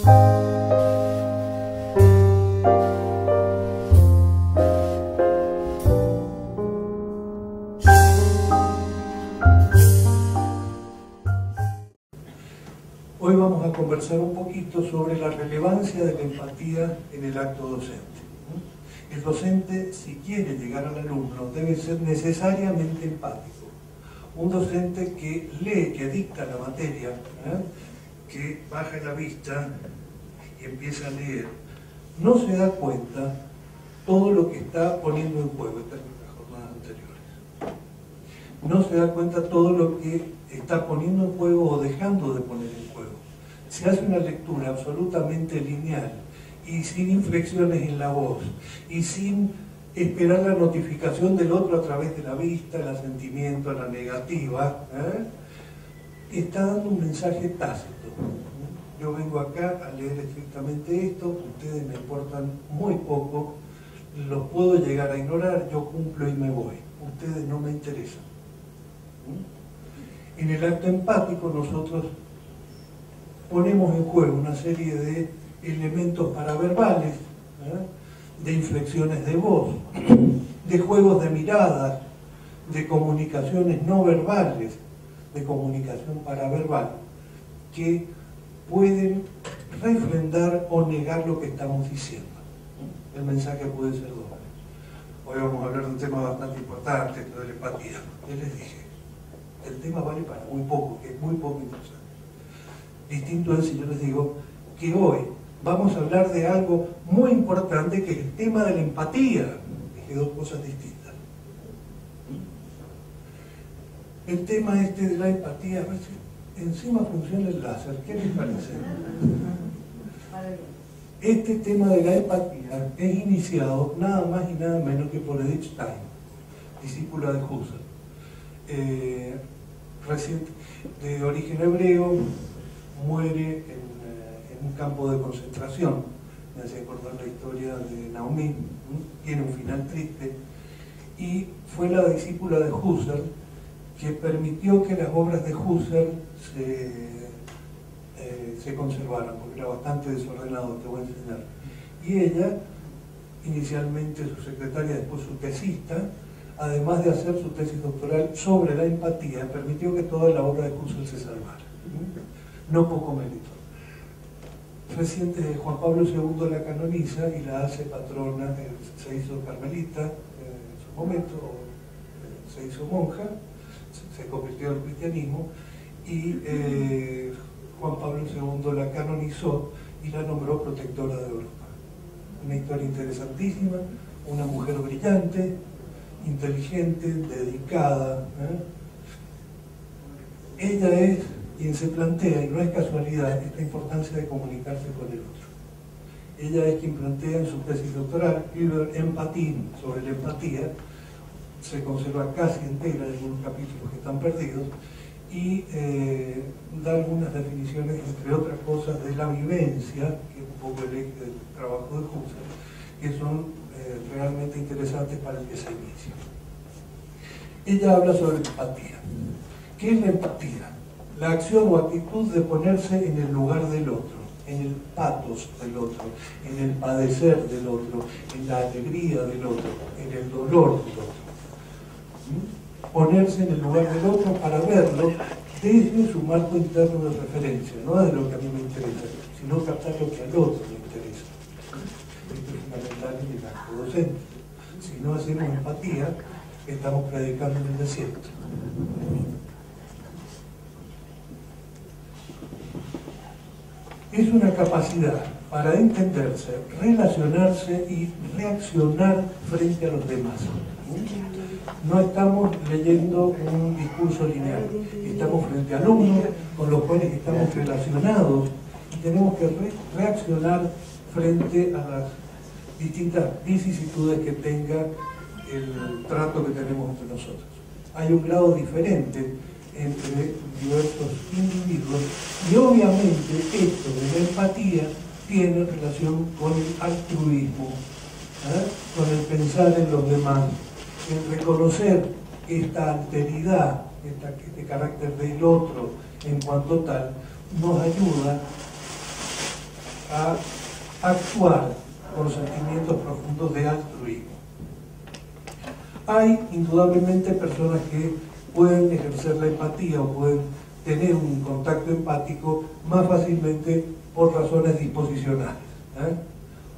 Hoy vamos a conversar un poquito sobre la relevancia de la empatía en el acto docente. El docente, si quiere llegar al alumno, debe ser necesariamente empático. Un docente que lee, que dicta la materia, ¿eh? Que baja la vista y empieza a leer, no se da cuenta todo lo que está poniendo en juego, esta es las jornadas anteriores. No se da cuenta todo lo que está poniendo en juego o dejando de poner en juego. Se hace una lectura absolutamente lineal y sin inflexiones en la voz y sin esperar la notificación del otro a través de la vista, el asentimiento, la negativa, ¿eh? está dando un mensaje tácito. Yo vengo acá a leer estrictamente esto, ustedes me importan muy poco, los puedo llegar a ignorar, yo cumplo y me voy, ustedes no me interesan. En el acto empático nosotros ponemos en juego una serie de elementos paraverbales, ¿eh? de inflexiones de voz, de juegos de miradas, de comunicaciones no verbales, de comunicación paraverbal, que pueden refrendar o negar lo que estamos diciendo. El mensaje puede ser doble. Hoy vamos a hablar de un tema bastante importante, la empatía. Ya les dije, el tema vale para muy poco, que es muy poco interesante. Distinto es si yo les digo que hoy vamos a hablar de algo muy importante que es el tema de la empatía. Es dos cosas distintas. El tema este de la empatía, encima funciona el láser, ¿qué les parece? Este tema de la empatía es iniciado nada más y nada menos que por Edith Stein, discípula de Husserl. Eh, de origen hebreo, muere en un campo de concentración. Me hace acordar la historia de Naomi, tiene un final triste. Y fue la discípula de Husserl que permitió que las obras de Husserl se, eh, se conservaran, porque era bastante desordenado, te voy a enseñar. Y ella, inicialmente su secretaria, después su tesista, además de hacer su tesis doctoral sobre la empatía, permitió que toda la obra de Husserl se salvara. No poco mérito reciente Juan Pablo II la canoniza y la hace patrona, se hizo carmelita en su momento, eh, se hizo monja, se convirtió al cristianismo y eh, Juan Pablo II la canonizó y la nombró protectora de Europa. Una historia interesantísima, una mujer brillante, inteligente, dedicada. ¿eh? Ella es quien se plantea, y no es casualidad, esta importancia de comunicarse con el otro. Ella es quien plantea en su tesis doctoral, Über Empathie, sobre la empatía, se conserva casi entera, en algunos capítulos que están perdidos, y eh, da algunas definiciones, entre otras cosas, de la vivencia, que es un poco el eje del trabajo de Husserl, que son eh, realmente interesantes para el que se inicia. Ella habla sobre empatía. ¿Qué es la empatía? la acción o actitud de ponerse en el lugar del otro, en el patos del otro, en el padecer del otro, en la alegría del otro, en el dolor del otro. ¿Mm? Ponerse en el lugar del otro para verlo desde su marco interno de referencia, no de lo que a mí me interesa, sino captar lo que al otro le interesa. Esto es fundamental en el acto docente. Si no hacemos empatía, estamos predicando en el desierto. es una capacidad para entenderse, relacionarse y reaccionar frente a los demás. No estamos leyendo un discurso lineal, estamos frente a alumnos con los cuales estamos relacionados y tenemos que reaccionar frente a las distintas vicisitudes que tenga el trato que tenemos entre nosotros. Hay un grado diferente entre diversos individuos y obviamente esto de la empatía tiene relación con el altruismo, ¿eh? con el pensar en los demás, el reconocer esta alteridad, este carácter del otro en cuanto tal, nos ayuda a actuar por sentimientos profundos de altruismo. Hay indudablemente personas que pueden ejercer la empatía o pueden tener un contacto empático más fácilmente por razones disposicionales. ¿eh?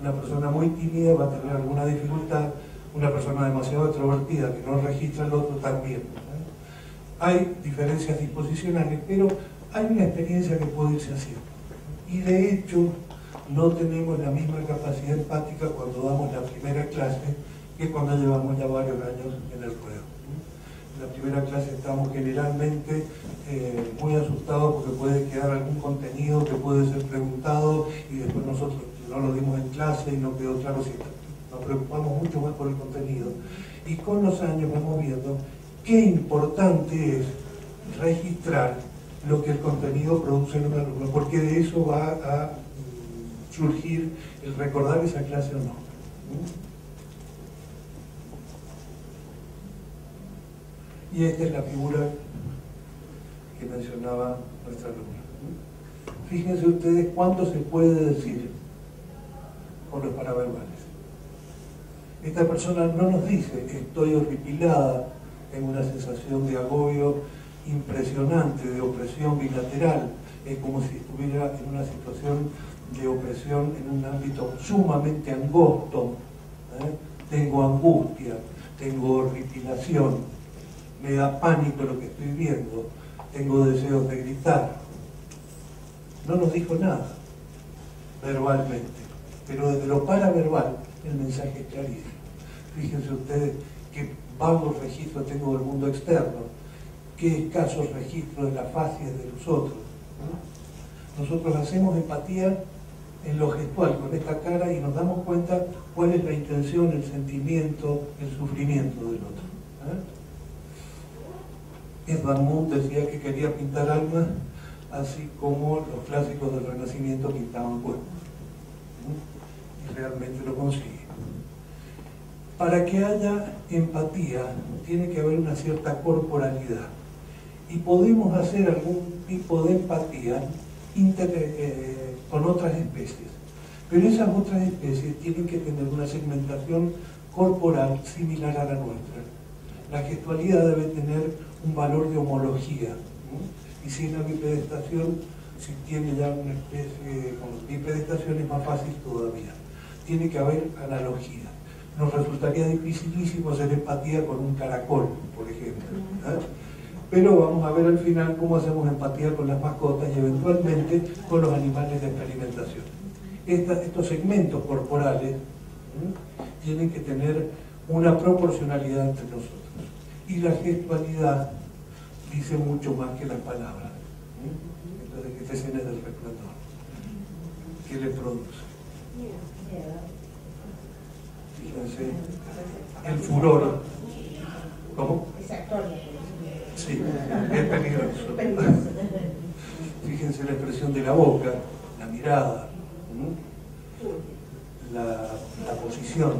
Una persona muy tímida va a tener alguna dificultad, una persona demasiado extrovertida que no registra el otro también. Hay diferencias disposicionales, pero hay una experiencia que puede irse haciendo. Y de hecho, no tenemos la misma capacidad empática cuando damos la primera clase que cuando llevamos ya varios años en el ruedo. En la primera clase estamos generalmente eh, muy asustados porque puede quedar algún contenido que puede ser preguntado y después nosotros no lo dimos en clase y no quedó claro si nos preocupamos mucho más por el contenido. Y con los años vamos viendo qué importante es registrar lo que el contenido produce en un alumno, porque de eso va a surgir el recordar esa clase o no. Y esta es la figura que mencionaba nuestra alumna. Fíjense ustedes cuánto se puede decir con los paraverbales. Esta persona no nos dice estoy horripilada, en una sensación de agobio impresionante, de opresión bilateral, es como si estuviera en una situación de opresión en un ámbito sumamente angosto. ¿eh? Tengo angustia, tengo horripilación, me da pánico lo que estoy viendo, tengo deseos de gritar. No nos dijo nada verbalmente, pero desde lo paraverbal el mensaje es clarísimo. Fíjense ustedes qué vagos registros tengo del mundo externo, qué escasos registros de las facies de los otros. Nosotros hacemos empatía en lo gestual, con esta cara, y nos damos cuenta cuál es la intención, el sentimiento, el sufrimiento del otro. Edvard Munch decía que quería pintar almas así como los clásicos del Renacimiento pintaban cuerpos. Y realmente lo consigue. Para que haya empatía tiene que haber una cierta corporalidad. Y podemos hacer algún tipo de empatía eh, con otras especies. Pero esas otras especies tienen que tener una segmentación corporal similar a la nuestra. La gestualidad debe tener un valor de homología. Y si la bipedestación, si tiene ya una especie con bipedestación es más fácil todavía. Tiene que haber analogía. Nos resultaría dificilísimo hacer empatía con un caracol, por ejemplo. ¿eh? Pero vamos a ver al final cómo hacemos empatía con las mascotas y eventualmente con los animales de experimentación. estos segmentos corporales tienen que tener una proporcionalidad entre nosotros y la gestualidad dice mucho más que las palabras. Entonces, esta escena es del resplandor. ¿Qué le produce? El furor. ¿Cómo? Sí, es peligroso. Fíjense la expresión de la boca, la mirada, la, posición.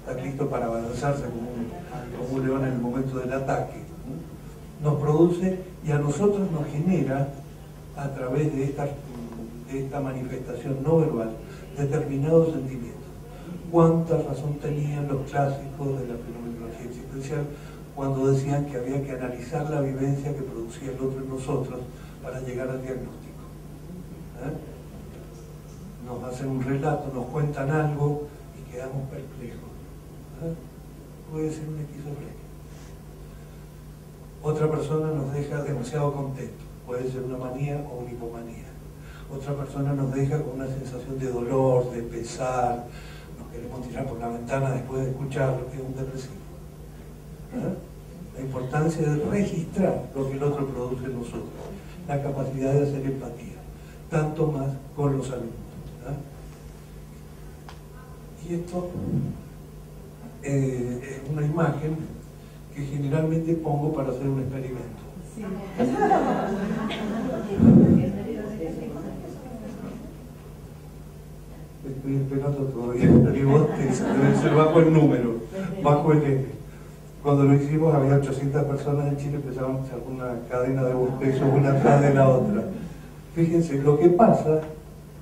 Está listo para avanzarse como un león en el momento del ataque, nos produce y a nosotros nos genera, a través de esta manifestación no verbal, determinados sentimientos. Cuánta razón tenían los clásicos de la fenomenología existencial cuando decían que había que analizar la vivencia que producía el otro en nosotros para llegar al diagnóstico. ¿Eh? Nos hacen un relato, nos cuentan algo y quedamos perplejos. ¿Eh? puede ser una esquizofrenia. Otra persona nos deja demasiado contento, puede ser una manía o una hipomanía. Otra persona nos deja con una sensación de dolor, de pesar, queremos tirar por la ventana después de escucharlo, que es un depresivo. La importancia de registrar lo que el otro produce en nosotros, la capacidad de hacer empatía, tanto más con los alumnos. ¿eh? Y esto eh, es una imagen que generalmente pongo para hacer un experimento. Estoy todavía el bote, debe ser bajo el número, bajo el. Cuando lo hicimos había 800 personas en Chile, empezaban a hacer una cadena de bostezos una tras de la otra. Fíjense, lo que pasa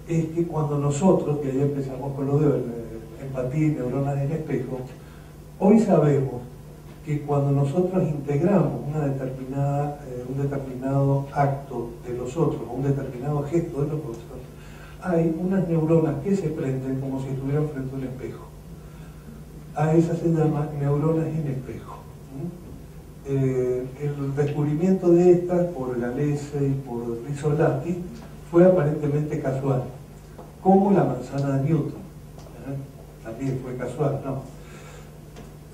es que cuando nosotros, que ahí empezamos con lo de eh, empatía y neuronas en espejo, hoy sabemos que cuando nosotros integramos una determinada, eh, un determinado acto de los otros, un determinado gesto de los otros, hay unas neuronas que se prenden como si estuvieran frente a un espejo. A esas se llaman neuronas en espejo. Eh, el descubrimiento de estas por Galese y por Rizzolatti fue aparentemente casual, como la manzana de Newton. ¿eh? También fue casual, no.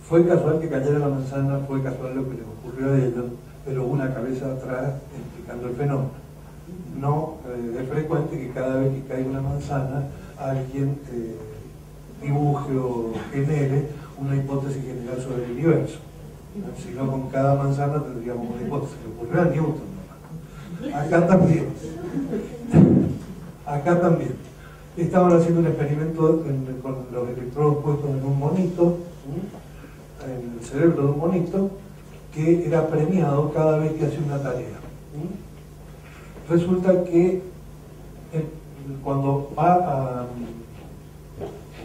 Fue casual que cayera la manzana, fue casual lo que les ocurrió a ellos, pero una cabeza atrás explicando el fenómeno no eh, es frecuente que cada vez que cae una manzana alguien eh, dibuje o genere una hipótesis general sobre el universo. Si no, con cada manzana tendríamos una hipótesis. que ocurrió a Newton. Acá también. Acá también. Estaban haciendo un experimento con los electrodos puestos en un monito, en el cerebro de un monito, que era premiado cada vez que hacía una tarea resulta que cuando va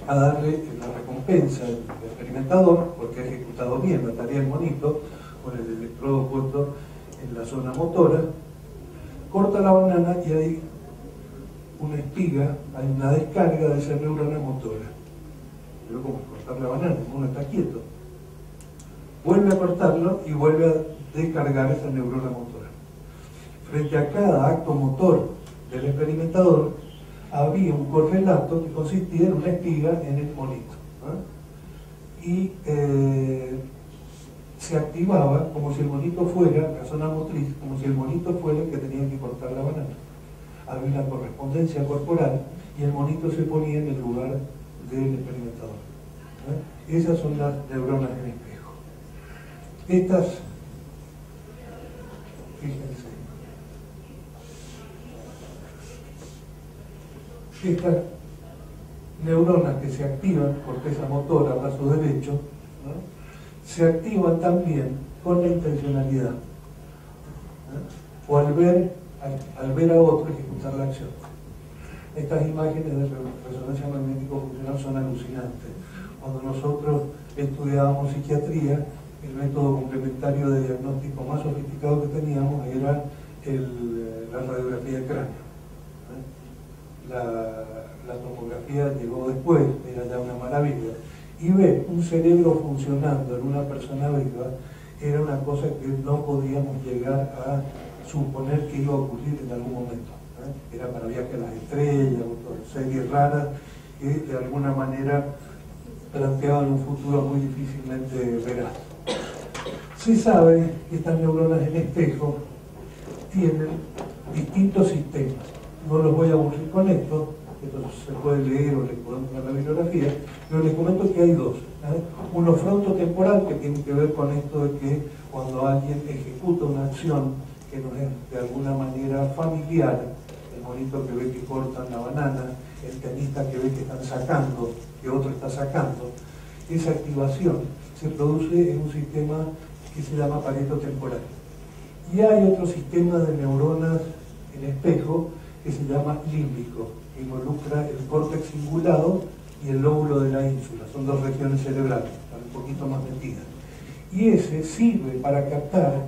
a, darle la recompensa al experimentador, porque ha ejecutado bien la tarea del monito, con el electrodo puesto en la zona motora, corta la banana y hay una espiga, hay una descarga de esa neurona motora. Pero como cortar la banana, uno está quieto. Vuelve a cortarlo y vuelve a descargar esa neurona motora frente a cada acto motor del experimentador, había un correlato que consistía en una espiga en el monito. Y eh, se activaba como si el monito fuera, la zona motriz, como si el monito fuera el que tenía que cortar la banana. Había una correspondencia corporal y el monito se ponía en el lugar del experimentador. Esas son las neuronas en espejo. Estas, estas neuronas que se activan, corteza motora, brazo derecho, se activan también con la intencionalidad. O al ver, al, ver a otro ejecutar la acción. Estas imágenes de resonancia magnético funcional son alucinantes. Cuando nosotros estudiábamos psiquiatría, el método complementario de diagnóstico más sofisticado que teníamos era la radiografía de cráneo la, topografía llegó después, era ya una maravilla, y ver un cerebro funcionando en una persona viva era una cosa que no podíamos llegar a suponer que iba a ocurrir en algún momento. ¿eh? Era para viajes a las estrellas, o series raras que de alguna manera planteaban un futuro muy difícilmente veraz. Se sabe que estas neuronas en espejo tienen distintos sistemas no los voy a aburrir con esto, esto se puede leer o les podemos poner la bibliografía, pero les comento que hay dos. ¿eh? Uno frontotemporal, que tiene que ver con esto de que cuando alguien ejecuta una acción que no es de alguna manera familiar, el monito que ve que cortan la banana, el tenista que ve que están sacando, que otro está sacando, esa activación se produce en un sistema que se llama pareto temporal. Y hay otro sistema de neuronas en espejo que se llama límbico, que involucra el córtex cingulado y el lóbulo de la ínsula. Son dos regiones cerebrales, un poquito más metidas. Y ese sirve para captar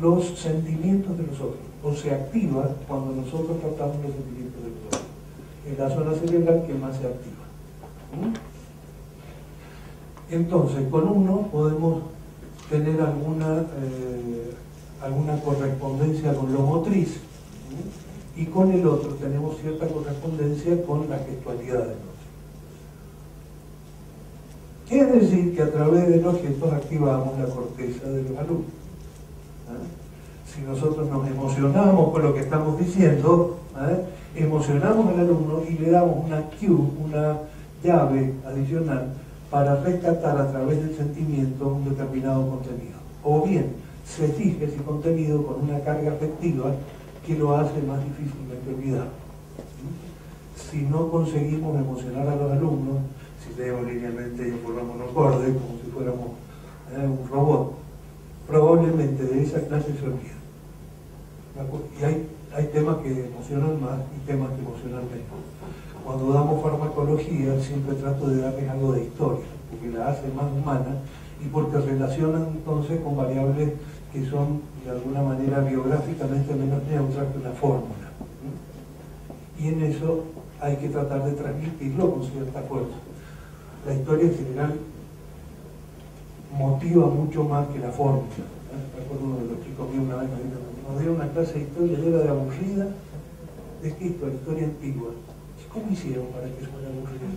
los sentimientos de los otros, o se activa cuando nosotros captamos los sentimientos de los otros. Es la zona cerebral que más se activa. ¿Mm? Entonces, con uno podemos tener alguna, eh, alguna correspondencia con lo motriz, y con el otro tenemos cierta correspondencia con la gestualidad del otro. Quiere decir que a través de los gestos activamos la corteza de los alumnos. ¿eh? Si nosotros nos emocionamos con lo que estamos diciendo, ¿eh? emocionamos al alumno y le damos una cue, una llave adicional para rescatar a través del sentimiento un determinado contenido. O bien se fije ese contenido con una carga afectiva que lo hace más difícilmente olvidar. Si no conseguimos emocionar a los alumnos, si leemos linealmente y formamos un acorde, como si fuéramos eh, un robot, probablemente de esa clase se olvida. Y hay hay temas que emocionan más y temas que emocionan menos. Cuando damos farmacología siempre trato de darles algo de historia, porque la hace más humana y porque relacionan entonces con variables que son de alguna manera biográficamente menos neutras que una fórmula. Y en eso hay que tratar de transmitirlo con cierta fuerza. La historia en general motiva mucho más que la fórmula. Me acuerdo uno de los chicos míos una vez nos dio una clase de historia y era de aburrida. ¿De qué historia? Historia antigua. ¿Cómo hicieron para que fuera aburrida?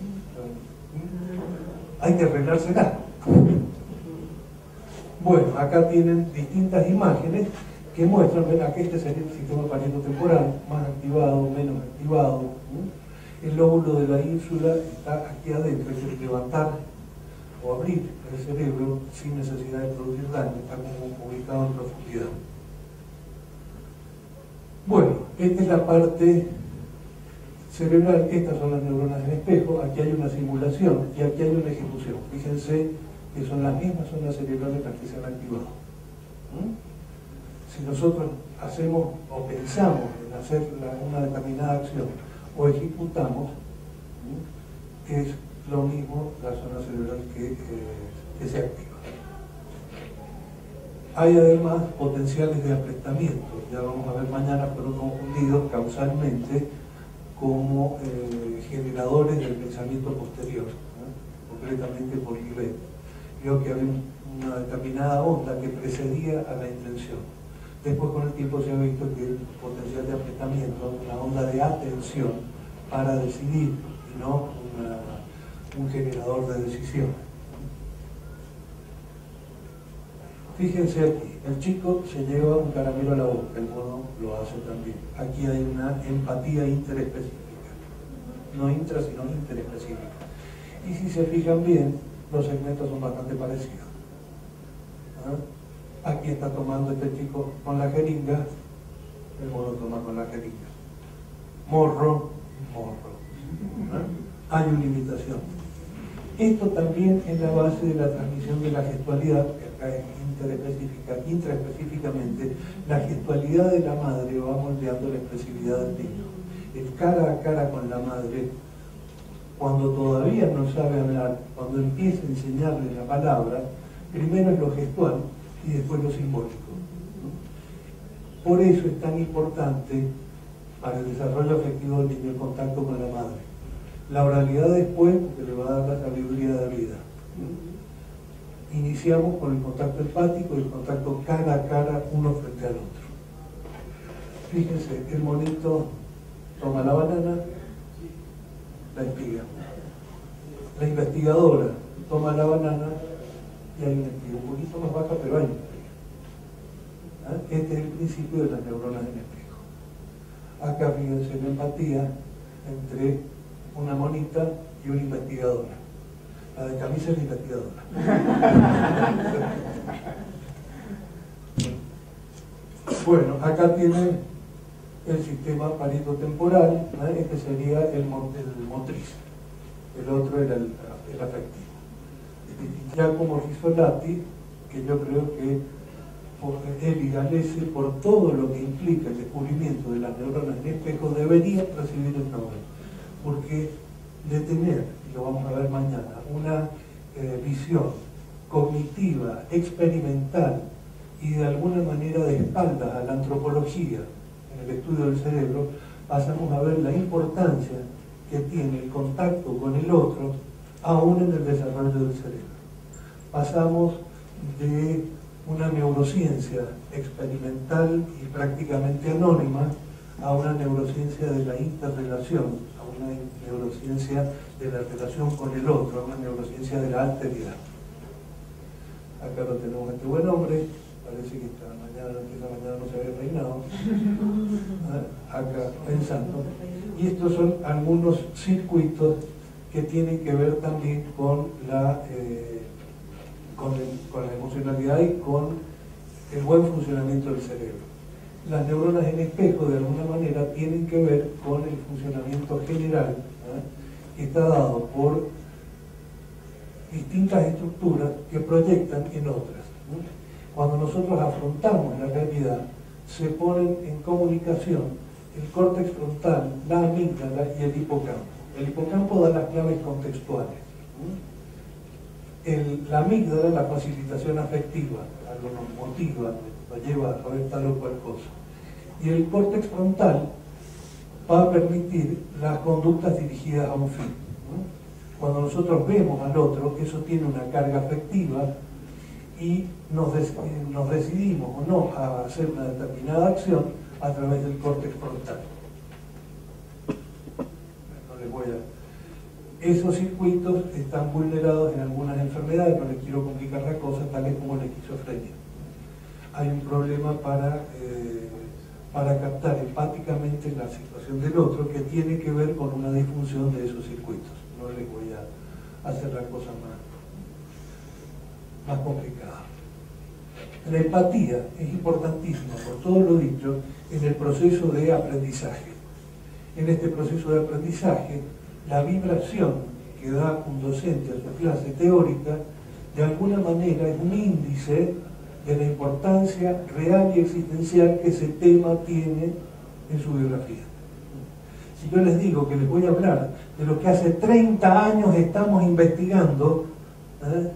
Hay que arreglársela. Bueno, acá tienen distintas imágenes que muestran que este sería el sistema temporal, más activado, menos activado. El lóbulo de la ínsula está aquí adentro, hay que levantar o abrir el cerebro sin necesidad de producir daño, está como ubicado en profundidad. Bueno, esta es la parte cerebral, estas son las neuronas en espejo, aquí hay una simulación y aquí hay una ejecución. Fíjense que son las mismas zonas cerebrales las que se han activado. Si nosotros hacemos o pensamos en hacer una determinada acción o ejecutamos, es lo mismo la zona cerebral que, eh, se activa. Hay además potenciales de apretamiento, ya vamos a ver mañana, pero confundidos causalmente como eh, generadores del pensamiento posterior, concretamente por Guillet vio que había una determinada onda que precedía a la intención. Después con el tiempo se ha visto que el potencial de apretamiento, una onda de atención para decidir y no un generador de decisión. Fíjense aquí, el chico se lleva un caramelo a la boca, el mono lo hace también. Aquí hay una empatía interespecífica, no intra sino interespecífica. Y si se fijan bien, los segmentos son bastante parecidos. ¿Ah? Aquí está tomando este chico con la jeringa, el mono toma con la jeringa. Morro, morro. ¿Ah? Hay una limitación. Esto también es la base de la transmisión de la gestualidad, que acá es interespecífica, intraespecíficamente, la gestualidad de la madre va moldeando la expresividad del niño. El cara a cara con la madre cuando todavía no sabe hablar, cuando empieza a enseñarle la palabra, primero es lo gestual y después lo simbólico. Por eso es tan importante para el desarrollo afectivo del niño el contacto con la madre. La oralidad después, porque le va a dar la sabiduría de la vida. Iniciamos con el contacto empático y el contacto cara a cara uno frente al otro. Fíjense, el monito toma la banana, la espiga. La investigadora toma la banana y hay una espiga un poquito más baja, pero hay una espiga. ¿Ah? Este es el principio de las neuronas en espejo. Acá fíjense la empatía entre una monita y una investigadora. La de camisa es la investigadora. bueno, acá tiene el sistema parito-temporal, este sería el, motriz, el otro era el, afectivo. Ya como Risolati, que yo creo que él y Galese, por todo lo que implica el descubrimiento de las neuronas en espejo, deberían recibir el Nobel, porque de tener, y lo vamos a ver mañana, una eh, visión cognitiva, experimental y de alguna manera de espaldas a la antropología, el estudio del cerebro, pasamos a ver la importancia que tiene el contacto con el otro aún en el desarrollo del cerebro. Pasamos de una neurociencia experimental y prácticamente anónima a una neurociencia de la interrelación, a una neurociencia de la relación con el otro, a una neurociencia de la alteridad. Acá lo tenemos este buen hombre, parece que esta mañana, esta mañana no se había reinado, acá pensando. Y estos son algunos circuitos que tienen que ver también con la, eh, con, la emocionalidad y con el buen funcionamiento del cerebro. Las neuronas en espejo, de alguna manera, tienen que ver con el funcionamiento general, que está dado por distintas estructuras que proyectan en otras cuando nosotros afrontamos la realidad, se ponen en comunicación el córtex frontal, la amígdala y el hipocampo. El hipocampo da las claves contextuales. la amígdala, la facilitación afectiva, algo nos motiva, nos lleva a ver tal o cual cosa. Y el córtex frontal va a permitir las conductas dirigidas a un fin. Cuando nosotros vemos al otro, eso tiene una carga afectiva y nos, decidimos o no a hacer una determinada acción a través del córtex frontal. No les voy a... Esos circuitos están vulnerados en algunas enfermedades, no les quiero complicar la cosa, tales como la esquizofrenia. Hay un problema para, eh, para captar empáticamente la situación del otro que tiene que ver con una disfunción de esos circuitos. No les voy a hacer la cosa más, más complicada. La empatía es importantísima, por todo lo dicho, en el proceso de aprendizaje. En este proceso de aprendizaje, la vibración que da un docente a su clase teórica, de alguna manera es un índice de la importancia real y existencial que ese tema tiene en su biografía. Si yo les digo que les voy a hablar de lo que hace 30 años estamos investigando, ¿eh?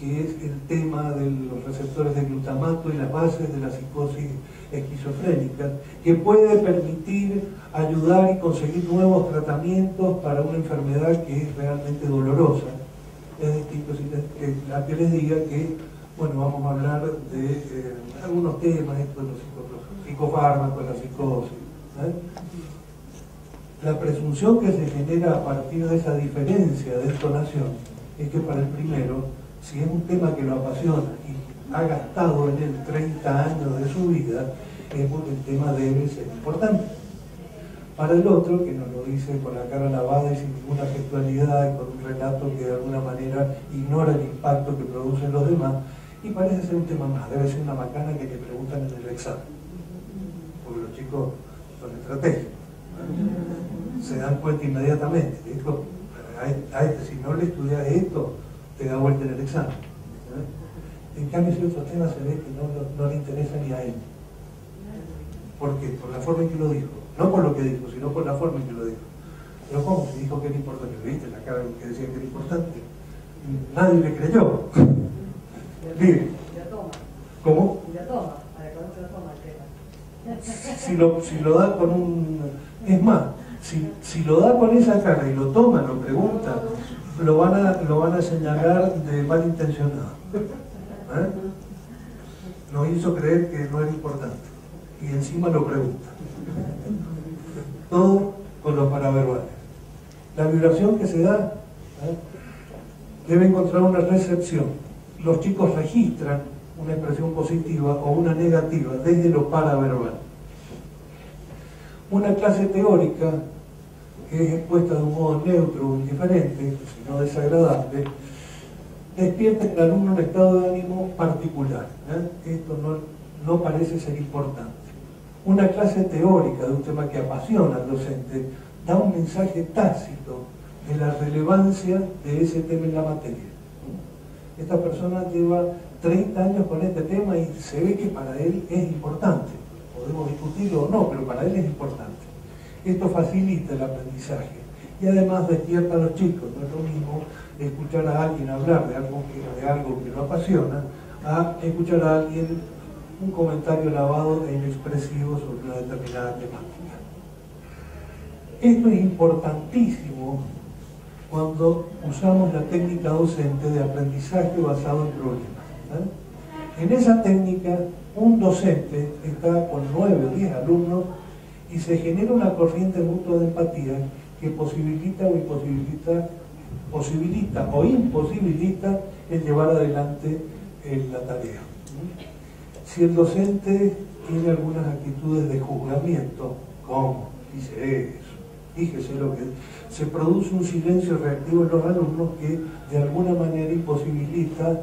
Que es el tema de los receptores de glutamato y las bases de la psicosis esquizofrénica, que puede permitir ayudar y conseguir nuevos tratamientos para una enfermedad que es realmente dolorosa. Es distinto la que les diga que, bueno, vamos a hablar de eh, algunos temas, esto de los psicofármacos, la psicosis. La presunción que se genera a partir de esa diferencia de entonación es que para el primero si es un tema que lo apasiona y ha gastado en él 30 años de su vida, es porque el tema debe ser importante. Para el otro, que nos lo dice con la cara lavada y sin ninguna gestualidad con un relato que de alguna manera ignora el impacto que producen los demás, y parece ser un tema más, debe ser una macana que le preguntan en el examen. Porque los chicos son estratégicos. Se dan cuenta inmediatamente. a este, si no le estudias esto, te da vuelta en el examen. En cambio, si otro tema se ve que no, le interesa ni a él. ¿Por qué? Por la forma en que lo dijo. No por lo que dijo, sino por la forma en que lo dijo. Pero ¿cómo? Si dijo que era importante, ¿viste la cara que decía que era importante? Nadie le creyó. Bien. ¿Cómo? Ya toma, para que no se lo toma el tema. Si lo, si lo da con un... Es más, si, si lo da con esa cara y lo toma, lo pregunta, lo van a, lo van a señalar de malintencionado. ¿Eh? Nos hizo creer que no era importante. Y encima lo pregunta. Todo con los paraverbales. La vibración que se da ¿eh? debe encontrar una recepción. Los chicos registran una expresión positiva o una negativa desde lo paraverbal. Una clase teórica que es expuesta de un modo neutro indiferente, sino desagradable, despierta en el alumno un estado de ánimo particular. ¿eh? Esto no, no parece ser importante. Una clase teórica de un tema que apasiona al docente da un mensaje tácito de la relevancia de ese tema en la materia. Esta persona lleva 30 años con este tema y se ve que para él es importante. Podemos discutirlo o no, pero para él es importante. Esto facilita el aprendizaje y además despierta a los chicos. No es lo mismo escuchar a alguien hablar de algo que, de algo que lo apasiona a escuchar a alguien un comentario lavado e inexpresivo sobre una determinada temática. Esto es importantísimo cuando usamos la técnica docente de aprendizaje basado en problemas. ¿eh? En esa técnica, un docente está con nueve o diez alumnos y se genera una corriente mutua de empatía que posibilita o imposibilita, posibilita o imposibilita el llevar adelante eh, la tarea. Si el docente tiene algunas actitudes de juzgamiento, como dice eso, fíjese lo que se produce un silencio reactivo en los alumnos que de alguna manera imposibilita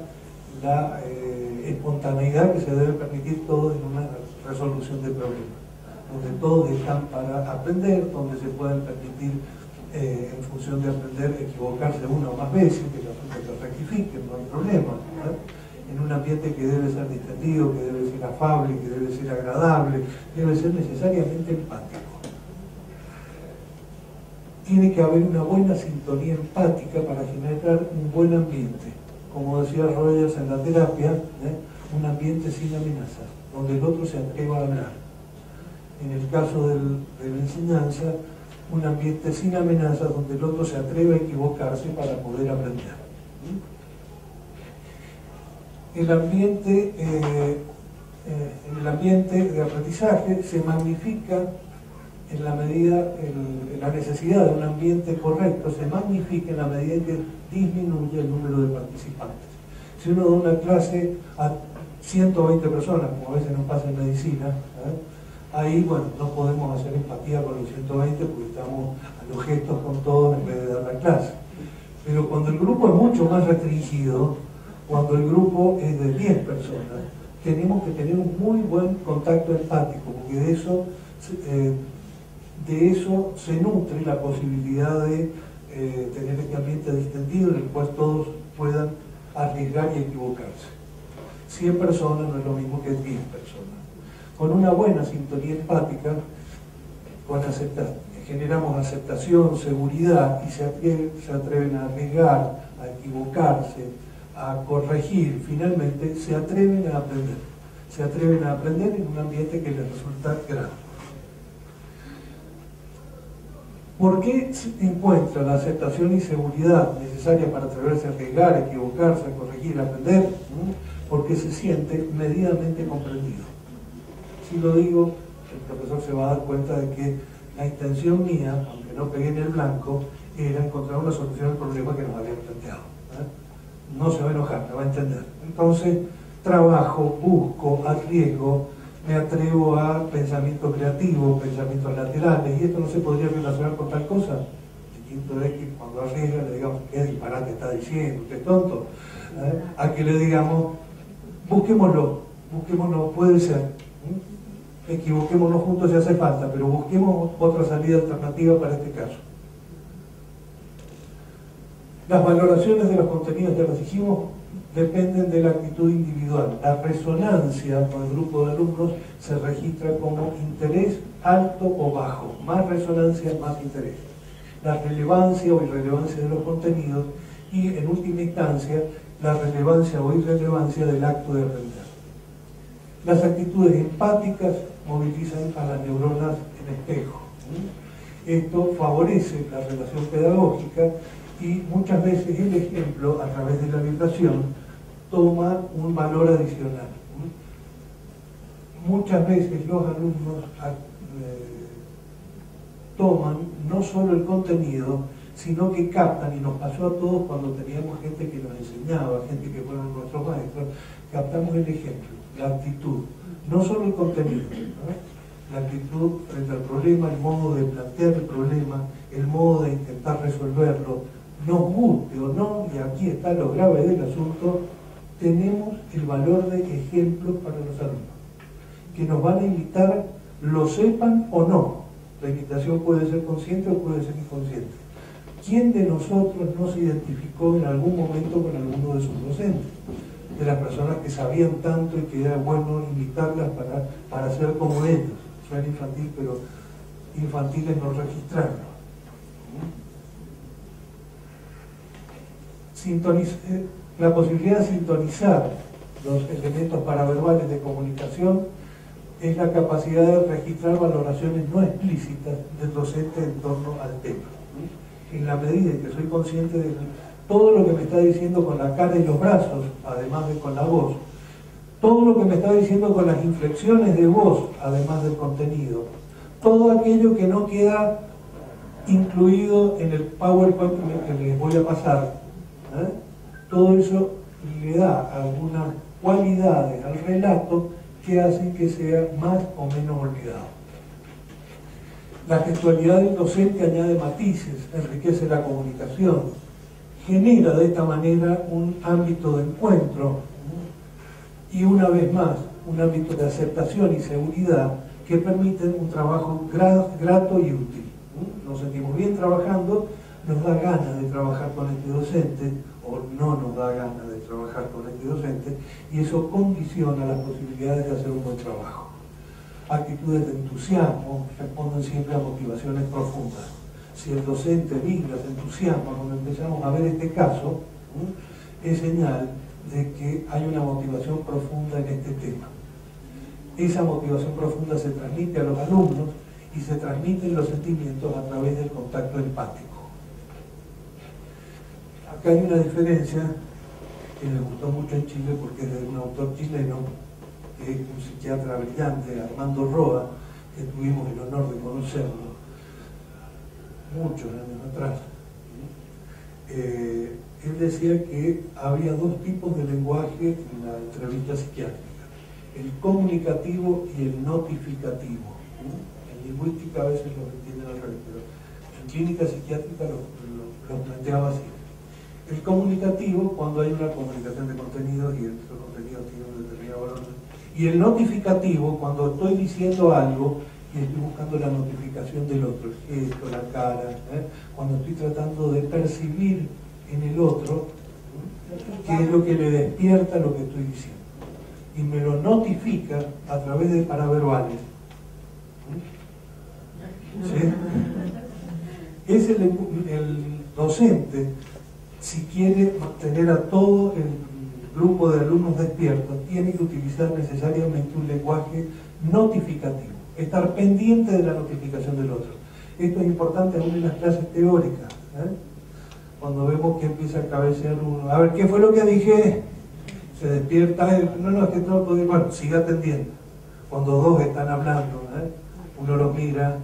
la eh, espontaneidad que se debe permitir todo en una resolución de problemas donde todos están para aprender, donde se pueden permitir, eh, en función de aprender, equivocarse una o más veces, que se rectifiquen, no hay problema. En un ambiente que debe ser distendido, que debe ser afable, que debe ser agradable, debe ser necesariamente empático. tiene que haber una buena sintonía empática para generar un buen ambiente. Como decía Rogers en la terapia, ¿eh? un ambiente sin amenazas, donde el otro se atreva a hablar. En el caso de la enseñanza, un ambiente sin amenazas, donde el otro se atreve a equivocarse para poder aprender. ¿Mm? El ambiente, eh, eh, el ambiente de aprendizaje se magnifica en la medida, en la necesidad de un ambiente correcto se magnifica en la medida en que disminuye el número de participantes. Si uno da una clase a 120 personas, como a veces nos pasa en medicina, ¿eh? Ahí, bueno, no podemos hacer empatía con los 120 porque estamos a los gestos con todos en vez de dar la clase. Pero cuando el grupo es mucho más restringido, cuando el grupo es de 10 personas, tenemos que tener un muy buen contacto empático, porque de eso, eh, de eso se nutre la posibilidad de eh, tener este ambiente distendido en el cual todos puedan arriesgar y equivocarse. 100 personas no es lo mismo que 10 personas. Con una buena sintonía empática, con generamos aceptación, seguridad y se atreven, a arriesgar, a equivocarse, a corregir, finalmente se atreven a aprender. Se atreven a aprender en un ambiente que les resulta grato. ¿Por qué encuentra la aceptación y seguridad necesaria para atreverse a arriesgar, equivocarse, a corregir, aprender? ¿Mm? Porque se siente medidamente comprendido. Si lo digo, el profesor se va a dar cuenta de que la intención mía, aunque no pegué en el blanco, era encontrar una solución al problema que nos habían planteado. No se va a enojar, me va a entender. Entonces, trabajo, busco, arriesgo, me atrevo a pensamiento creativo, pensamientos laterales, y esto no se podría relacionar con tal cosa. Distinto es que cuando arriesga le digamos, ¿qué disparate está diciendo? ¿Usted es tonto? A que le digamos, busquémoslo, busquémoslo, puede ser. Equivoquémonos juntos si hace falta, pero busquemos otra salida alternativa para este caso. Las valoraciones de los contenidos, ya los dijimos, dependen de la actitud individual. La resonancia con el grupo de alumnos se registra como interés alto o bajo. Más resonancia, más interés. La relevancia o irrelevancia de los contenidos y, en última instancia, la relevancia o irrelevancia del acto de aprender. Las actitudes empáticas movilizan a las neuronas en espejo. Esto favorece la relación pedagógica y muchas veces el ejemplo, a través de la vibración, toma un valor adicional. Muchas veces los alumnos eh, toman no solo el contenido, sino que captan, y nos pasó a todos cuando teníamos gente que nos enseñaba, gente que fueron nuestros maestros, captamos el ejemplo, la actitud, no solo el contenido, la actitud frente al problema, el modo de plantear el problema, el modo de intentar resolverlo, nos guste o no, y aquí está lo grave del asunto, tenemos el valor de ejemplo para los alumnos, que nos van a imitar, lo sepan o no. La imitación puede ser consciente o puede ser inconsciente. ¿Quién de nosotros no se identificó en algún momento con alguno de sus docentes? De las personas que sabían tanto y que era bueno imitarlas para, para ser como ellos. Suena infantil, pero infantil es no registrarlo. Eh, la posibilidad de sintonizar los elementos paraverbales de comunicación es la capacidad de registrar valoraciones no explícitas del docente en torno al tema. En la medida en que soy consciente de todo lo que me está diciendo con la cara y los brazos, además de con la voz, todo lo que me está diciendo con las inflexiones de voz, además del contenido, todo aquello que no queda incluido en el PowerPoint que les voy a pasar, ¿eh? todo eso le da algunas cualidades al relato que hacen que sea más o menos olvidado. La gestualidad del docente añade matices, enriquece la comunicación, genera de esta manera un ámbito de encuentro y una vez más un ámbito de aceptación y seguridad que permiten un trabajo grato y útil. Nos sentimos bien trabajando, nos da ganas de trabajar con este docente o no nos da ganas de trabajar con este docente y eso condiciona las posibilidades de hacer un buen trabajo. Actitudes de entusiasmo responden siempre a motivaciones profundas. Si el docente vibra, se entusiasma cuando empezamos a ver este caso, es señal de que hay una motivación profunda en este tema. Esa motivación profunda se transmite a los alumnos y se transmiten los sentimientos a través del contacto empático. Acá hay una diferencia que me gustó mucho en Chile porque es de un autor chileno, que es un psiquiatra brillante, Armando Roa, que tuvimos el honor de conocerlo muchos años atrás. Eh, él decía que había dos tipos de lenguaje en la entrevista psiquiátrica, el comunicativo y el notificativo. En lingüística a veces lo entienden al revés, pero en clínica psiquiátrica lo, lo, planteaba así. El comunicativo, cuando hay una comunicación de contenidos y el contenido tiene un determinado valor. Y el notificativo, cuando estoy diciendo algo estoy buscando la notificación del otro, el gesto, la cara, ¿eh? cuando estoy tratando de percibir en el otro qué es lo que le despierta lo que estoy diciendo. Y me lo notifica a través de paraverbales. Es el, el docente, si quiere mantener a todo el grupo de alumnos despiertos, tiene que utilizar necesariamente un lenguaje notificativo, estar pendiente de la notificación del otro. Esto es importante aún en las clases teóricas. ¿eh? cuando vemos que empieza a cabecear uno, a ver, ¿qué fue lo que dije? Se despierta, no, no, es que no puede, bueno, sigue atendiendo. Cuando dos están hablando, ¿eh? uno los mira,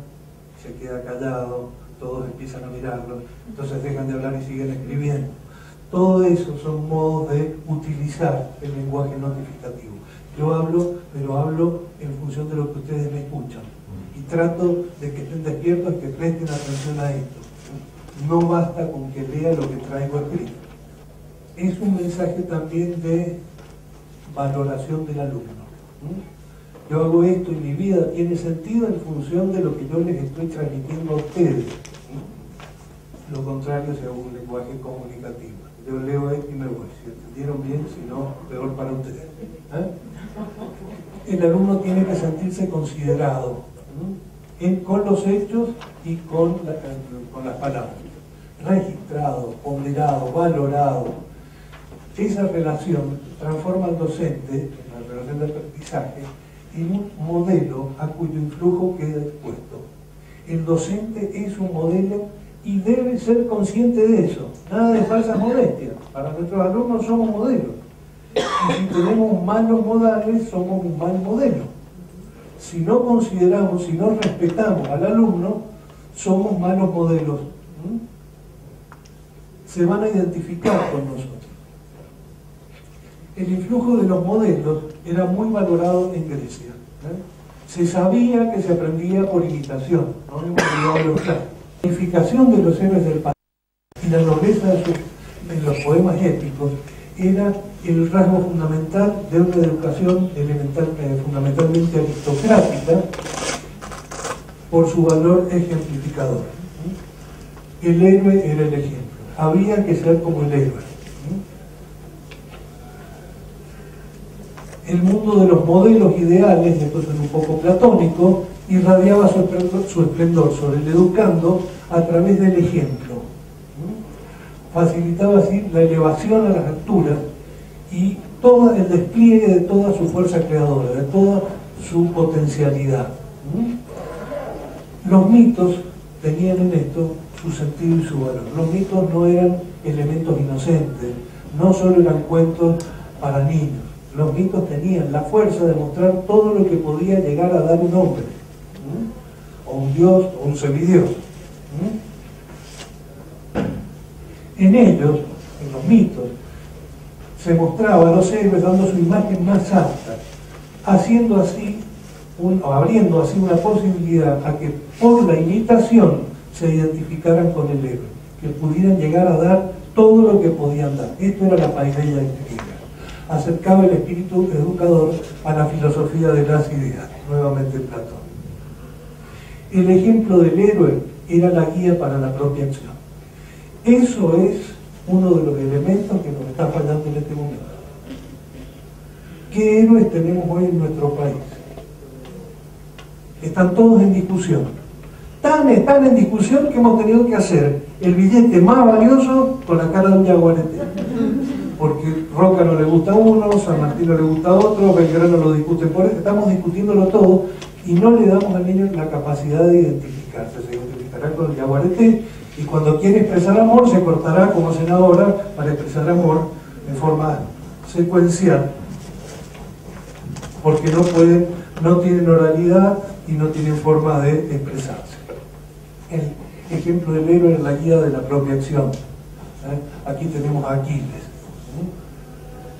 se queda callado, todos empiezan a mirarlo, entonces dejan de hablar y siguen escribiendo. Todo eso son modos de utilizar el lenguaje notificativo. Yo hablo, pero hablo en función de lo que ustedes me escuchan. Y trato de que estén despiertos y que presten atención a esto no basta con que lea lo que traigo escrito. Es un mensaje también de valoración del alumno. Yo hago esto y mi vida tiene sentido en función de lo que yo les estoy transmitiendo a ustedes. Lo contrario sea un lenguaje comunicativo. Yo leo esto y me voy. Si entendieron bien, si no, peor para ustedes. ¿eh? El alumno tiene que sentirse considerado con los hechos y con, las palabras. Registrado, ponderado, valorado. Esa relación transforma al docente, en la relación de aprendizaje, en un modelo a cuyo influjo queda expuesto. El docente es un modelo y debe ser consciente de eso. Nada de falsa modestia. Para nuestros alumnos somos modelos. Y si tenemos malos modales, somos un mal modelo si no consideramos, si no respetamos al alumno, somos malos modelos. Se van a identificar con nosotros. El influjo de los modelos era muy valorado en Grecia. ¿eh? Se sabía que se aprendía por imitación. ¿no? La identificación de los héroes del país y la nobleza de los poemas épicos era el rasgo fundamental de una educación elemental, eh, fundamentalmente aristocrática por su valor ejemplificador. El héroe era el ejemplo. Había que ser como el héroe. El mundo de los modelos ideales, esto es un poco platónico, irradiaba su esplendor, sobre el educando a través del ejemplo. Facilitaba así la elevación a las alturas y todo el despliegue de toda su fuerza creadora, de toda su potencialidad. Los mitos tenían en esto su sentido y su valor. Los mitos no eran elementos inocentes, no solo eran cuentos para niños. Los mitos tenían la fuerza de mostrar todo lo que podía llegar a dar un hombre, o un dios, o un semidios. En ellos, en los mitos, se mostraba a los héroes dando su imagen más alta, haciendo así, abriendo así una posibilidad a que por la imitación se identificaran con el héroe, que pudieran llegar a dar todo lo que podían dar. Esto era la paideia griega. Acercaba el espíritu educador a la filosofía de las ideas, nuevamente Platón. El ejemplo del héroe era la guía para la propia acción. Eso es uno de los elementos que nos está fallando en este momento. ¿Qué héroes tenemos hoy en nuestro país? Están todos en discusión. tan, están en discusión que hemos tenido que hacer el billete más valioso con la cara de un yaguareté. Porque Roca no le gusta a uno, San Martín no le gusta a otro, Belgrano lo discute por eso, estamos discutiéndolo todo y no le damos al niño la capacidad de identificarse. Se identificará con el yaguareté y cuando quiere expresar amor se cortará como hacen ahora para expresar amor en forma secuencial porque no pueden, no tienen oralidad y no tienen forma de expresarse. El ejemplo del héroe es la guía de la propia acción. ¿eh? Aquí tenemos a Aquiles,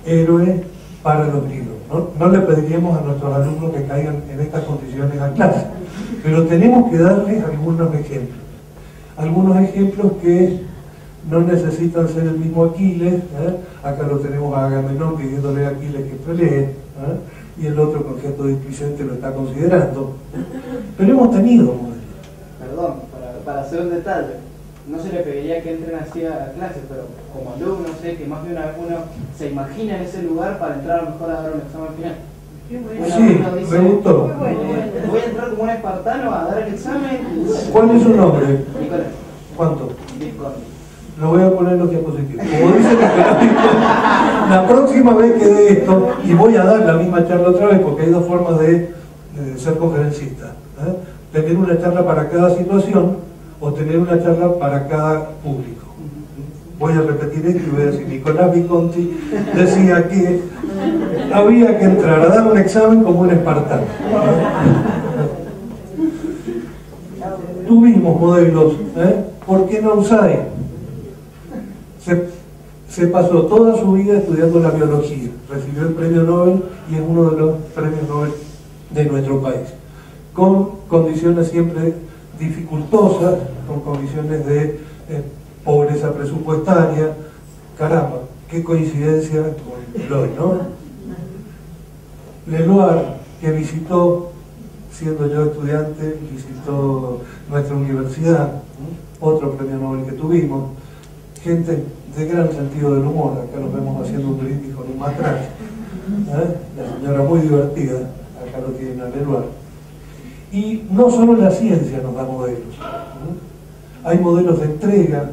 héroe para los griegos. ¿no? no le pediríamos a nuestros alumnos que caigan en estas condiciones a clase, pero tenemos que darles algunos ejemplos. Algunos ejemplos que no necesitan ser el mismo Aquiles, ¿eh? acá lo tenemos a Agamenón pidiéndole a Aquiles que pelee, ¿eh? y el otro con gesto displicente lo está considerando. Pero hemos tenido modelos. Perdón, para hacer un detalle, no se le pediría que entren así a clase, pero como alumno sé que más de una uno se imagina en ese lugar para entrar a lo mejor a dar un examen final. Qué bueno. Sí, dice, me gustó. Bueno. voy a entrar como un espartano a dar el examen. ¿Cuál es su nombre? Nicolás, ¿Cuánto? Vizconde. Lo voy a poner en los diapositivos. Como dice gráfico, la próxima vez que dé esto, y voy a dar la misma charla otra vez, porque hay dos formas de, de ser conferencista. ¿eh? Tener una charla para cada situación o tener una charla para cada público. Voy a repetir esto y voy a decir, Nicolás Visconti decía que había que entrar a dar un examen como un espartano. Tuvimos modelos, ¿eh? ¿por qué no usáis? Se, se pasó toda su vida estudiando la biología, recibió el premio Nobel y es uno de los premios Nobel de nuestro país, con condiciones siempre dificultosas, con condiciones de eh, pobreza presupuestaria. Caramba, qué coincidencia con Eloy, ¿no? Leloir, que visitó, siendo yo estudiante, visitó nuestra universidad, otro premio Nobel que tuvimos, gente de gran sentido del humor, acá los vemos haciendo un brindis con un matraz, ¿eh? la señora muy divertida, acá lo tienen a Leloir. Y no solo la ciencia nos da modelos, hay modelos de entrega,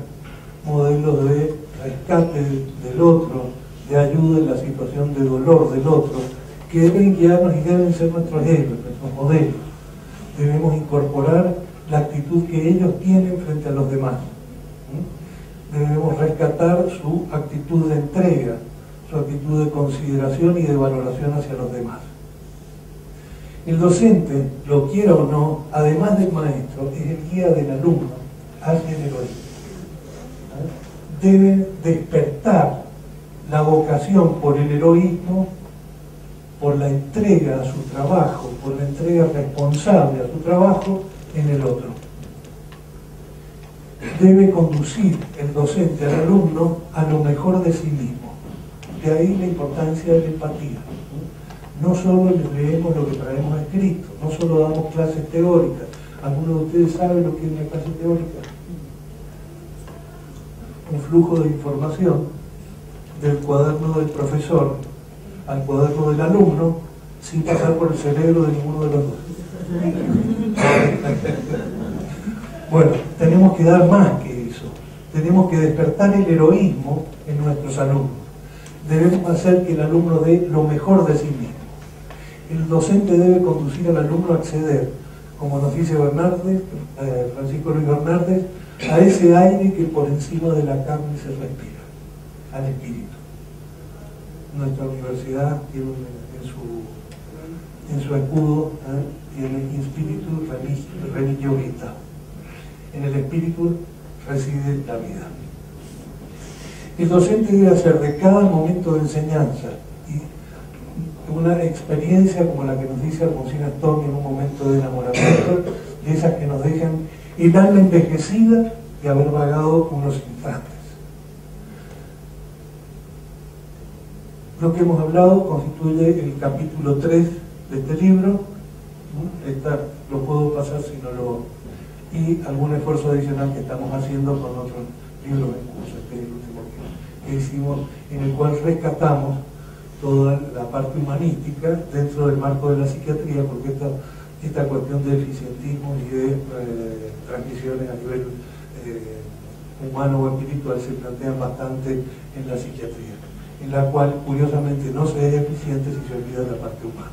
modelos de rescate del otro, de ayuda en la situación de dolor del otro, que deben guiarnos y deben ser nuestros héroes, nuestros modelos. Debemos incorporar la actitud que ellos tienen frente a los demás. Debemos rescatar su actitud de entrega, su actitud de consideración y de valoración hacia los demás. El docente, lo quiera o no, además del maestro, es el guía del alumno hacia el heroísmo. Debe despertar la vocación por el heroísmo, por la entrega a su trabajo, por la entrega responsable a su trabajo en el otro. Debe conducir el docente al alumno a lo mejor de sí mismo. De ahí la importancia de la empatía. No solo leemos lo que traemos escrito, no solo damos clases teóricas. ¿Algunos de ustedes saben lo que es una clase teórica? Un flujo de información del cuaderno del profesor al cuaderno del alumno sin pasar por el cerebro de ninguno de los dos. Bueno, tenemos que dar más que eso. Tenemos que despertar el heroísmo en nuestros alumnos. Debemos hacer que el alumno dé lo mejor de sí mismo. El docente debe conducir al alumno a acceder, como nos dice Bernardes, eh, Francisco Luis Bernardes, a ese aire que por encima de la carne se respira, al espíritu nuestra universidad tiene en su, en su escudo, ¿eh? tiene espíritu religiosa. En el espíritu reside la vida. El docente debe hacer de cada momento de enseñanza una experiencia como la que nos dice Alfonsina Storni en un momento de enamoramiento, de esas que nos dejan el alma envejecida de haber vagado unos instantes. Lo que hemos hablado constituye el capítulo 3 de este libro. Esta, lo puedo pasar si no lo... Y algún esfuerzo adicional que estamos haciendo con otros libros en curso, este es el último que, que hicimos, en el cual rescatamos toda la parte humanística dentro del marco de la psiquiatría, porque esta esta cuestión de eficientismo y de eh, transmisiones a nivel eh, humano o espiritual se plantean bastante en la psiquiatría, en la cual curiosamente no se es eficiente si se olvida la parte humana.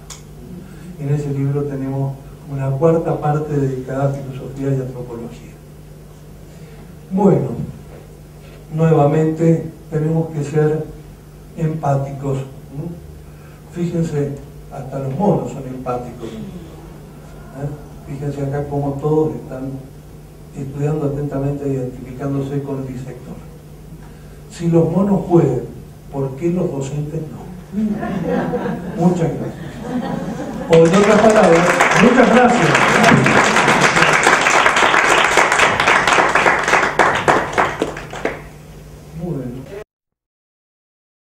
En ese libro tenemos una cuarta parte dedicada a filosofía y antropología. Bueno, nuevamente tenemos que ser empáticos. Fíjense, hasta los monos son empáticos. ¿Eh? Fíjense acá cómo todos están estudiando atentamente, identificándose con el disector. Si los monos pueden, ¿por qué los docentes no? Muchas gracias. O en otras palabras, muchas gracias.